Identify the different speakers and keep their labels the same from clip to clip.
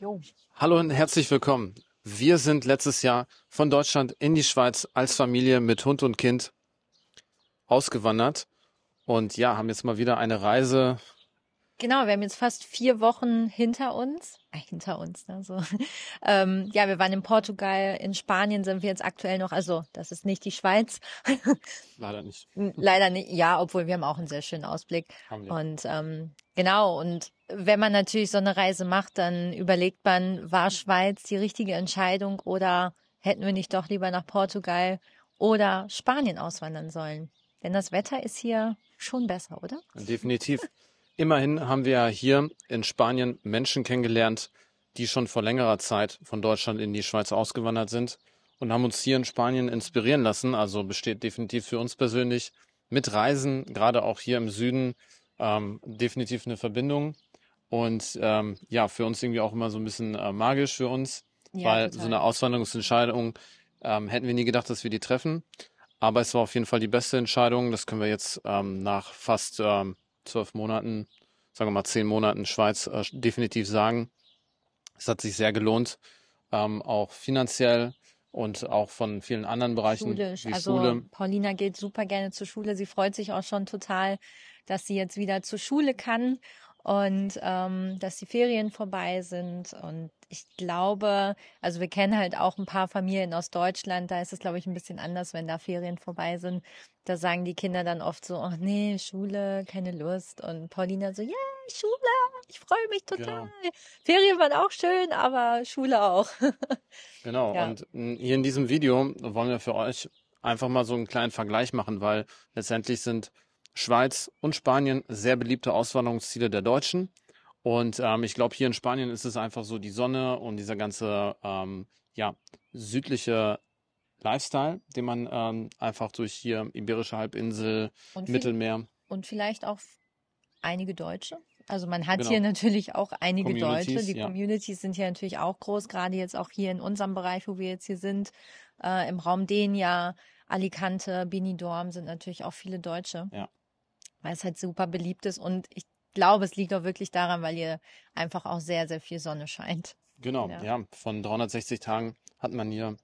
Speaker 1: Jo.
Speaker 2: Hallo und herzlich willkommen. Wir sind letztes Jahr von Deutschland in die Schweiz als Familie mit Hund und Kind ausgewandert und ja, haben jetzt mal wieder eine Reise.
Speaker 1: Genau, wir haben jetzt fast vier Wochen hinter uns. Äh, hinter uns, ne? So. Ähm, ja, wir waren in Portugal, in Spanien sind wir jetzt aktuell noch, also das ist nicht die Schweiz.
Speaker 2: Leider nicht.
Speaker 1: Leider nicht, ja, obwohl wir haben auch einen sehr schönen Ausblick.
Speaker 2: Haben wir.
Speaker 1: Und ähm, genau, und wenn man natürlich so eine Reise macht, dann überlegt man, war Schweiz die richtige Entscheidung oder hätten wir nicht doch lieber nach Portugal oder Spanien auswandern sollen? Denn das Wetter ist hier schon besser, oder?
Speaker 2: Definitiv. Immerhin haben wir hier in Spanien Menschen kennengelernt, die schon vor längerer Zeit von Deutschland in die Schweiz ausgewandert sind und haben uns hier in Spanien inspirieren lassen. Also besteht definitiv für uns persönlich mit Reisen, gerade auch hier im Süden, ähm, definitiv eine Verbindung. Und ähm, ja, für uns irgendwie auch immer so ein bisschen äh, magisch für uns,
Speaker 1: Ja,
Speaker 2: weil
Speaker 1: total.
Speaker 2: so eine Auswanderungsentscheidung ähm, hätten wir nie gedacht, dass wir die treffen. Aber es war auf jeden Fall die beste Entscheidung. Das können wir jetzt ähm, nach fast ähm, zwölf Monaten, sagen wir mal zehn Monaten Schweiz äh, definitiv sagen. Es hat sich sehr gelohnt, ähm, auch finanziell und auch von vielen anderen Bereichen
Speaker 1: Schulisch.
Speaker 2: wie
Speaker 1: Also
Speaker 2: Schule.
Speaker 1: Paulina geht super gerne zur Schule. Sie freut sich auch schon total, dass sie jetzt wieder zur Schule kann und ähm, dass die Ferien vorbei sind. Und ich glaube, also wir kennen halt auch ein paar Familien aus Deutschland. Da ist es, glaube ich, ein bisschen anders, wenn da Ferien vorbei sind. Da sagen die Kinder dann oft so, ach nee, Schule, keine Lust. Und Paulina so, ja, Schule, ich freue mich total.
Speaker 2: Genau.
Speaker 1: Ferien waren auch schön, aber Schule auch.
Speaker 2: Genau.
Speaker 1: Ja.
Speaker 2: Und mh, hier in diesem Video wollen wir für euch einfach mal so einen kleinen Vergleich machen, weil letztendlich sind Schweiz und Spanien sehr beliebte Auswanderungsziele der Deutschen. Und ähm, ich glaube, hier in Spanien ist es einfach so die Sonne und dieser ganze ähm, ja, südliche Lifestyle, den man ähm, einfach durch hier Iberische Halbinsel,
Speaker 1: Und
Speaker 2: Mittelmeer,
Speaker 1: und vielleicht auch einige Deutsche. Also man hat
Speaker 2: Genau.
Speaker 1: hier natürlich auch einige Deutsche. Die
Speaker 2: ja.
Speaker 1: Communities sind hier natürlich auch groß, gerade jetzt auch hier in unserem Bereich, wo wir jetzt hier sind, äh, im Raum Denia, Alicante, Benidorm sind natürlich auch viele Deutsche.
Speaker 2: Ja.
Speaker 1: Weil es halt super beliebt ist und ich glaube, es liegt auch wirklich daran, weil hier einfach auch sehr, sehr viel Sonne scheint.
Speaker 2: Genau,
Speaker 1: Ja.
Speaker 2: ja. Von 360 Tagen hat man hier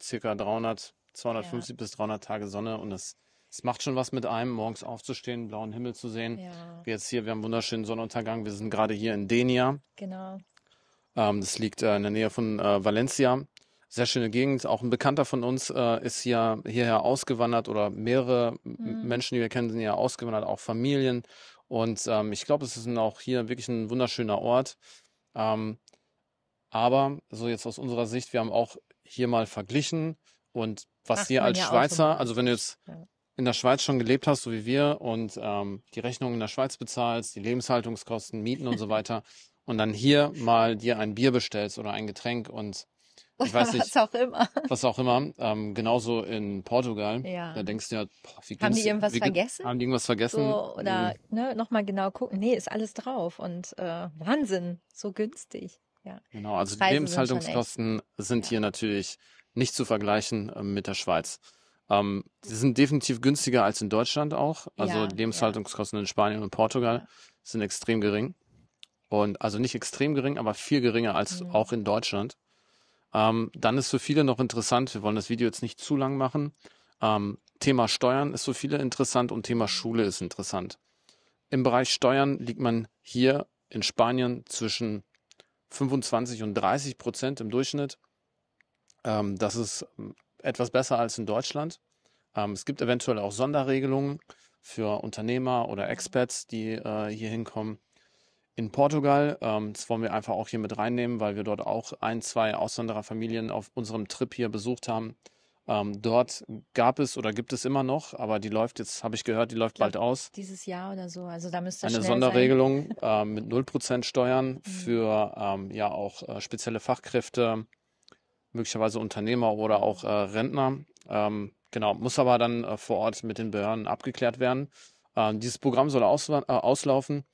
Speaker 2: circa 300, 250 bis 300 Tage Sonne und das, das macht schon was mit einem, morgens aufzustehen, blauen Himmel zu sehen.
Speaker 1: Ja,
Speaker 2: Jetzt hier, wir haben einen wunderschönen Sonnenuntergang. Wir sind gerade hier in Denia.
Speaker 1: genau.
Speaker 2: Ähm, das liegt äh, in der Nähe von äh, Valencia. Sehr schöne Gegend. Auch ein Bekannter von uns äh, ist hier hierher ausgewandert oder mehrere
Speaker 1: Mhm.
Speaker 2: Menschen, die wir kennen, sind hier ausgewandert, auch Familien. Und ähm, ich glaube, es ist auch hier wirklich ein wunderschöner Ort. Ähm, aber so jetzt aus unserer Sicht, wir haben auch hier mal verglichen und was
Speaker 1: Macht
Speaker 2: hier als
Speaker 1: ja
Speaker 2: Schweizer, also wenn du jetzt
Speaker 1: Ja.
Speaker 2: in der Schweiz schon gelebt hast, so wie wir, und ähm, die Rechnungen in der Schweiz bezahlst, die Lebenshaltungskosten, Mieten und so weiter, und dann hier mal dir ein Bier bestellst oder ein Getränk und ich weiß nicht,
Speaker 1: Was auch immer.
Speaker 2: was auch immer, ähm, genauso in Portugal,
Speaker 1: Ja.
Speaker 2: da denkst du ja, boah, wie
Speaker 1: Haben die irgendwas
Speaker 2: wie
Speaker 1: vergessen?
Speaker 2: Haben die irgendwas vergessen?
Speaker 1: So, oder ne, nochmal genau gucken. Nee, ist alles drauf. Und äh, Wahnsinn, so günstig. Ja.
Speaker 2: Genau, also die
Speaker 1: Preise sind schon
Speaker 2: Lebenshaltungskosten sind
Speaker 1: Ja.
Speaker 2: hier natürlich nicht zu vergleichen ähm, mit der Schweiz. Ähm, sie sind definitiv günstiger als in Deutschland auch. Also
Speaker 1: Ja,
Speaker 2: die Lebenshaltungskosten in Spanien und Portugal
Speaker 1: Ja.
Speaker 2: sind extrem gering. Und also nicht extrem gering, aber viel geringer als
Speaker 1: Mhm.
Speaker 2: auch in Deutschland. Ähm, dann ist für viele noch interessant, wir wollen das Video jetzt nicht zu lang machen. Ähm, Thema Steuern ist für viele interessant und Thema Schule ist interessant. Im Bereich Steuern liegt man hier in Spanien zwischen 25 und 30 Prozent im Durchschnitt. Ähm, das ist ähm, etwas besser als in Deutschland. Ähm, es gibt eventuell auch Sonderregelungen für Unternehmer oder Expats, die äh, hier hinkommen. In Portugal, ähm, das wollen wir einfach auch hier mit reinnehmen, weil wir dort auch ein, zwei Auswandererfamilien auf unserem Trip hier besucht haben. Ähm, dort gab es oder gibt es immer noch, aber die läuft jetzt, habe ich gehört, die läuft
Speaker 1: glaub,
Speaker 2: bald aus.
Speaker 1: Dieses Jahr oder so. Also da müsste
Speaker 2: Eine Sonderregelung ähm, mit 0% Steuern
Speaker 1: Mhm.
Speaker 2: für ähm, ja auch äh, spezielle Fachkräfte, möglicherweise Unternehmer oder auch äh, Rentner. Genau, muss aber dann äh, vor Ort mit den Behörden abgeklärt werden. Dieses Programm soll äh, auslaufen,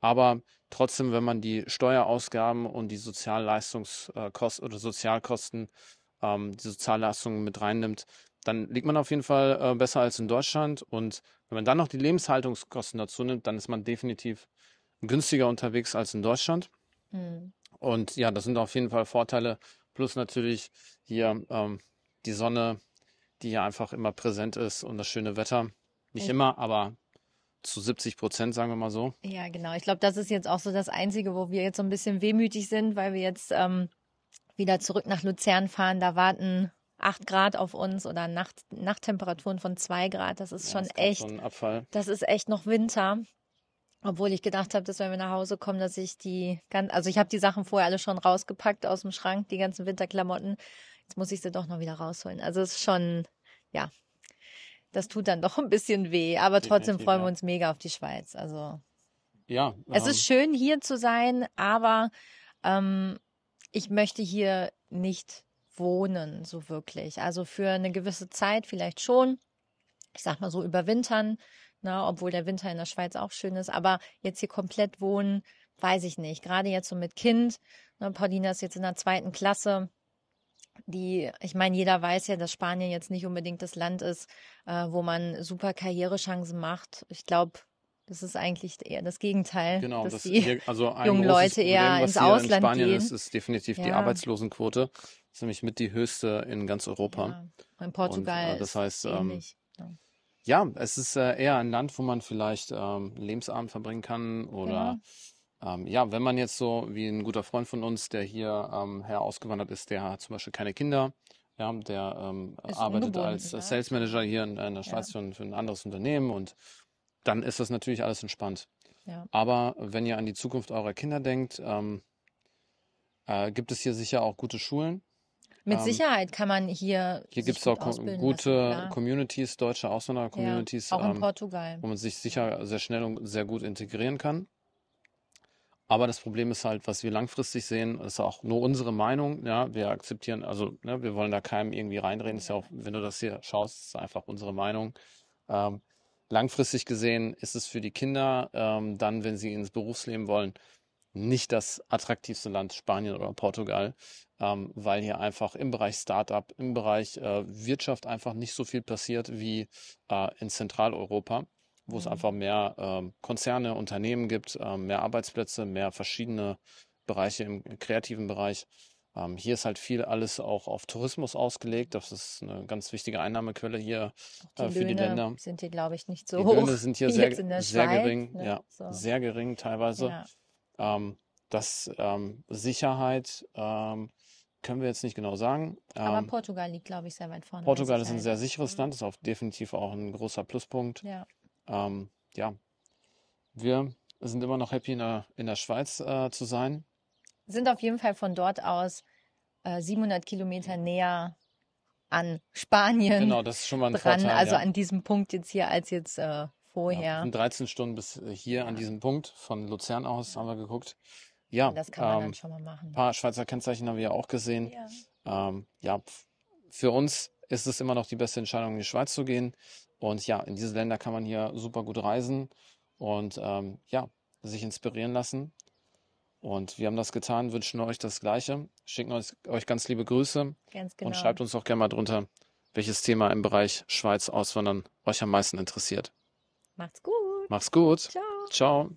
Speaker 2: aber trotzdem, wenn man die Steuerausgaben und die Sozialleistungskosten oder Sozialkosten, ähm, die Sozialleistungen mit reinnimmt, dann liegt man auf jeden Fall äh, besser als in Deutschland. Und wenn man dann noch die Lebenshaltungskosten dazu nimmt, dann ist man definitiv günstiger unterwegs als in Deutschland.
Speaker 1: Mhm.
Speaker 2: Und ja, das sind auf jeden Fall Vorteile. Plus natürlich hier ähm, die Sonne, die hier einfach immer präsent ist und das schöne Wetter. Nicht
Speaker 1: Ich-
Speaker 2: immer, aber zu 70 Prozent, sagen wir mal so.
Speaker 1: Ja, genau. Ich glaube, das ist jetzt auch so das Einzige, wo wir jetzt so ein bisschen wehmütig sind, weil wir jetzt ähm, wieder zurück nach Luzern fahren. Da warten acht Grad auf uns oder Nacht, Nachttemperaturen von zwei Grad. Das ist
Speaker 2: Ja,
Speaker 1: schon
Speaker 2: gab
Speaker 1: echt,
Speaker 2: ein Abfall.
Speaker 1: das ist echt noch Winter. Obwohl ich gedacht habe, dass wenn wir nach Hause kommen, dass ich die ganz, also ich habe die Sachen vorher alle schon rausgepackt aus dem Schrank, die ganzen Winterklamotten. Jetzt muss ich sie doch noch wieder rausholen. Also es ist schon, ja, das tut dann doch ein bisschen weh. Aber trotzdem
Speaker 2: Definitiv,
Speaker 1: freuen wir uns mega auf die Schweiz. Also
Speaker 2: Ja,
Speaker 1: es
Speaker 2: ähm,
Speaker 1: ist schön, hier zu sein, aber ähm, ich möchte hier nicht wohnen, so wirklich. Also für eine gewisse Zeit vielleicht schon. Ich sag mal so überwintern, ne, obwohl der Winter in der Schweiz auch schön ist. Aber jetzt hier komplett wohnen, weiß ich nicht. Gerade jetzt so mit Kind. Ne, Paulina ist jetzt in der zweiten Klasse. Die, ich meine, jeder weiß ja, dass Spanien jetzt nicht unbedingt das Land ist, äh, wo man super Karrierechancen macht. Ich glaube, das ist eigentlich eher das Gegenteil.
Speaker 2: Genau,
Speaker 1: dass
Speaker 2: das
Speaker 1: die,
Speaker 2: hier, also ein
Speaker 1: jungen Leute eher
Speaker 2: Problem, was
Speaker 1: ins Ausland
Speaker 2: in Spanien
Speaker 1: gehen.
Speaker 2: ist, ist definitiv die
Speaker 1: Ja.
Speaker 2: Arbeitslosenquote. Das ist nämlich mit die höchste in ganz Europa.
Speaker 1: Ja, in Portugal
Speaker 2: Und, äh, das heißt, ähm,
Speaker 1: ja.
Speaker 2: Ja, es ist äh, eher ein Land, wo man vielleicht ähm, Lebensabend verbringen kann oder ähm, ja, wenn man jetzt so wie ein guter Freund von uns, der hier ähm, her ausgewandert ist, der hat zum Beispiel keine Kinder, ja, der ähm, arbeitet als äh,
Speaker 1: ja.
Speaker 2: Sales Manager hier in, in der Schweiz für, ein- für ein anderes Unternehmen und dann ist das natürlich alles entspannt.
Speaker 1: Ja.
Speaker 2: Aber wenn ihr an die Zukunft eurer Kinder denkt, ähm, äh, gibt es hier sicher auch gute Schulen.
Speaker 1: Mit
Speaker 2: ähm,
Speaker 1: Sicherheit kann man hier
Speaker 2: Hier gibt es auch gute
Speaker 1: lassen.
Speaker 2: Communities, deutsche Auswanderer-Communities.
Speaker 1: Ja, auch in
Speaker 2: ähm,
Speaker 1: Portugal.
Speaker 2: wo man sich sicher sehr schnell und sehr gut integrieren kann. Aber das Problem ist halt, was wir langfristig sehen, ist auch nur unsere Meinung. Ja, wir akzeptieren, also ne, wir wollen da keinem irgendwie reinreden. Ist ja auch, wenn du das hier schaust, ist einfach unsere Meinung. Ähm, langfristig gesehen ist es für die Kinder ähm, dann, wenn sie ins Berufsleben wollen, nicht das attraktivste Land Spanien oder Portugal, ähm, weil hier einfach im Bereich Startup, im Bereich äh, Wirtschaft einfach nicht so viel passiert wie äh, in Zentraleuropa, wo es
Speaker 1: Mhm.
Speaker 2: einfach mehr ähm, Konzerne, Unternehmen gibt, ähm, mehr Arbeitsplätze, mehr verschiedene Bereiche im kreativen Bereich. Ähm, hier ist halt viel alles auch auf Tourismus ausgelegt. Das ist eine ganz wichtige Einnahmequelle hier
Speaker 1: Die
Speaker 2: äh, für die
Speaker 1: Löhne
Speaker 2: Länder.
Speaker 1: sind hier, glaube ich, nicht so
Speaker 2: Die
Speaker 1: hoch
Speaker 2: Löhne sind hier sehr, sehr
Speaker 1: Schweiz.
Speaker 2: gering,
Speaker 1: ne?
Speaker 2: ja,
Speaker 1: So.
Speaker 2: sehr gering teilweise.
Speaker 1: Ja.
Speaker 2: Ähm, das ähm, Sicherheit ähm, können wir jetzt nicht genau sagen.
Speaker 1: Aber
Speaker 2: Ähm,
Speaker 1: Portugal liegt, glaube ich, sehr weit vorne.
Speaker 2: Portugal ist ein sehr sicheres Land, ist auch definitiv auch ein großer Pluspunkt.
Speaker 1: Ja.
Speaker 2: Ähm, ja, wir sind immer noch happy in der, in der Schweiz äh, zu sein.
Speaker 1: Sind auf jeden Fall von dort aus äh, 700 Kilometer näher an Spanien
Speaker 2: Genau, das ist schon mal ein
Speaker 1: dran,
Speaker 2: Vorteil.
Speaker 1: also
Speaker 2: ja.
Speaker 1: an diesem Punkt jetzt hier als jetzt äh,
Speaker 2: Ja,
Speaker 1: vorher.
Speaker 2: sind 13 Stunden bis äh, hier an
Speaker 1: Ja.
Speaker 2: diesem Punkt. Von Luzern aus haben wir geguckt. Ja,
Speaker 1: das kann man
Speaker 2: ähm,
Speaker 1: dann schon mal machen.
Speaker 2: ein paar Schweizer Kennzeichen haben wir ja auch gesehen.
Speaker 1: Ja.
Speaker 2: Ähm, ja, für uns ist es immer noch die beste Entscheidung, in die Schweiz zu gehen. Und ja, in diese Länder kann man hier super gut reisen und ähm, ja, sich inspirieren lassen. Und wir haben das getan, wünschen euch das Gleiche, schicken euch, euch ganz liebe Grüße
Speaker 1: Ganz genau.
Speaker 2: und schreibt uns auch gerne mal drunter, welches Thema im Bereich Schweiz auswandern euch am meisten interessiert.
Speaker 1: Macht's gut.
Speaker 2: Macht's gut.
Speaker 1: Ciao.
Speaker 2: Ciao.